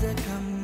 the come